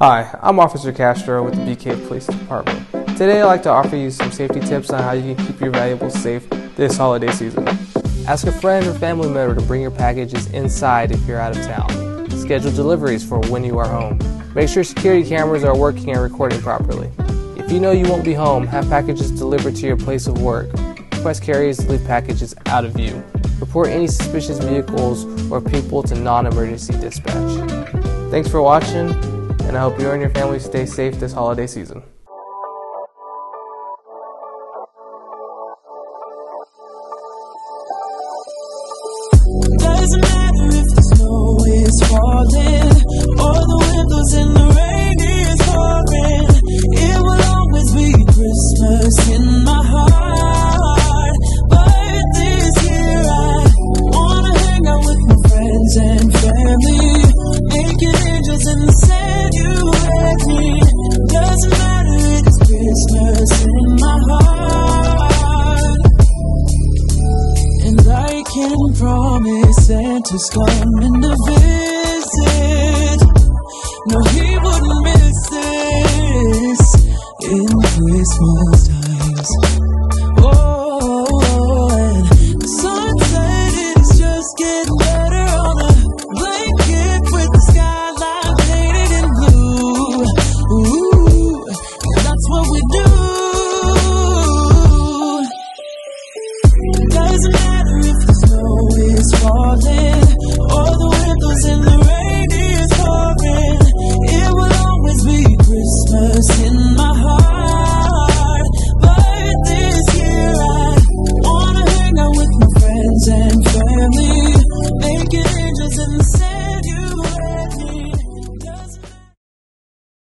Hi, I'm Officer Castro with the Bee Cave Police Department. Today I'd like to offer you some safety tips on how you can keep your valuables safe this holiday season. Ask a friend or family member to bring your packages inside if you're out of town. Schedule deliveries for when you are home. Make sure security cameras are working and recording properly. If you know you won't be home, have packages delivered to your place of work. Request carriers to leave packages out of view. Report any suspicious vehicles or people to non-emergency dispatch. Thanks for watching and I hope you and your family stay safe this holiday season. And family, angels in the sand. You and me. Doesn't matter, it's Christmas in my heart. And I can promise Santa's coming to visit. No, he wouldn't miss this in Christmas. Say.